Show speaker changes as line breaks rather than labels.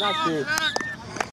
Not you.